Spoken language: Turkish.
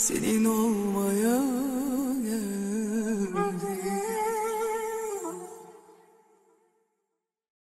senin olmaya